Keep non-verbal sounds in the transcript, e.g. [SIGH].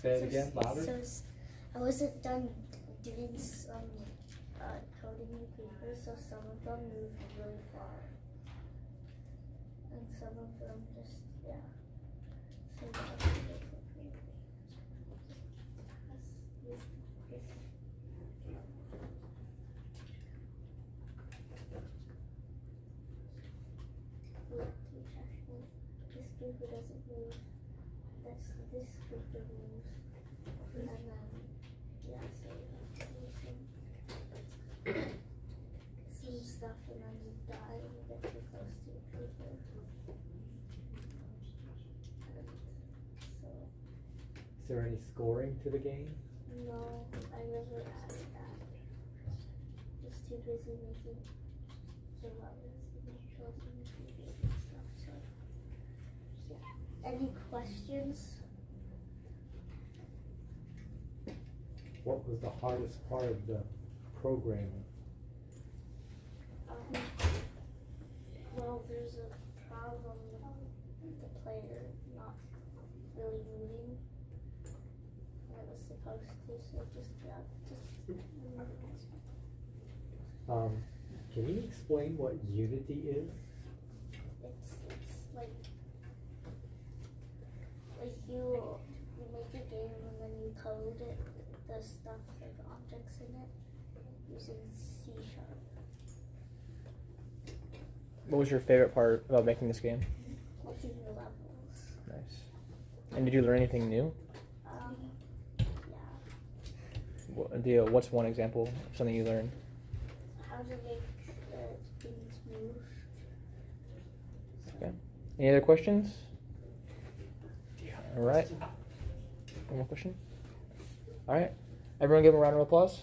Say it So again, louder. So I wasn't done doing some uh, coding the papers, so some of them moved really far, and some of them just yeah. So that was basically- This- this- Look, you check me. This paper doesn't move. That's this paper moves. And then, yeah, so you [COUGHS] some, some stuff and then you die when you get too close to the paper. So, Is there any scoring to the game? no, I never added that. Just too busy making the letters and building the papers and stuff, so. Yeah. Any questions? What was the hardest part of the programming? Um, well, there's a problem with the player not really moving when it was supposed to, so just, yeah, just. Um, can you explain what Unity is? It's, it's like, like you, you make a game and then you code the stuff, like objects in it, using C sharp. What was your favorite part about making this game? Making the levels. Nice. And did you learn anything new? Um, yeah. What, do you, what's one example of something you learned? how to make uh, things move. Okay. Any other questions? Yeah. All right. One more question. All right. Everyone, give him a round of applause.